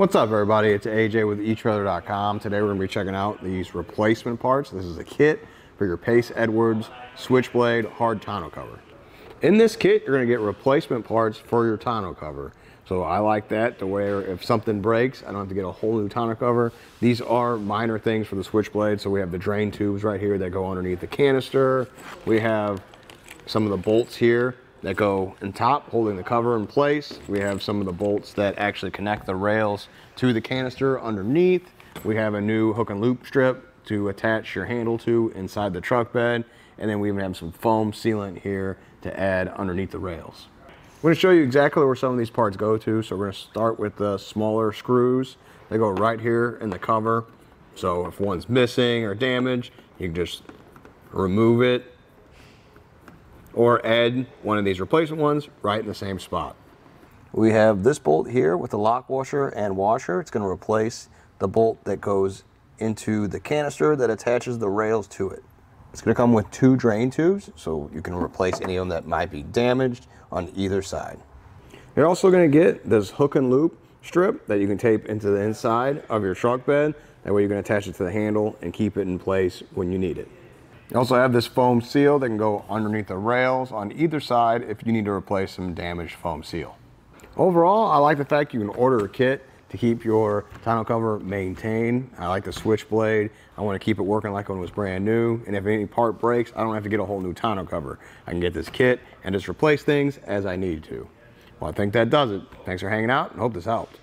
What's up everybody? It's AJ with eTrailer.com. Today we're going to be checking out these replacement parts. This is a kit for your Pace Edwards Switchblade hard tonneau cover. In this kit, you're going to get replacement parts for your tonneau cover. So I like that to where if something breaks, I don't have to get a whole new tonneau cover. These are minor things for the Switchblade. So we have the drain tubes right here that go underneath the canister. We have some of the bolts here that go in top holding the cover in place. We have some of the bolts that actually connect the rails to the canister underneath. We have a new hook and loop strip to attach your handle to inside the truck bed. And then we even have some foam sealant here to add underneath the rails. I'm going to show you exactly where some of these parts go to. So we're going to start with the smaller screws. They go right here in the cover. So if one's missing or damaged, you can just remove it or add one of these replacement ones right in the same spot. We have this bolt here with the lock washer and washer. It's going to replace the bolt that goes into the canister that attaches the rails to it. It's going to come with two drain tubes, so you can replace any of them that might be damaged on either side. You're also going to get this hook and loop strip that you can tape into the inside of your truck bed. That way you can attach it to the handle and keep it in place when you need it. You also have this foam seal that can go underneath the rails on either side if you need to replace some damaged foam seal. Overall, I like the fact you can order a kit to keep your tonneau cover maintained. I like the switchblade. I want to keep it working like when it was brand new. And if any part breaks, I don't have to get a whole new tonneau cover. I can get this kit and just replace things as I need to. Well, I think that does it. Thanks for hanging out and hope this helped.